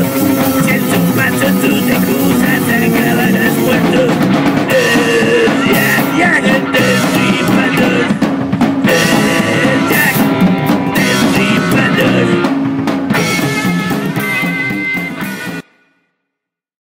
Gentlemen, to the good, and the gallant is window.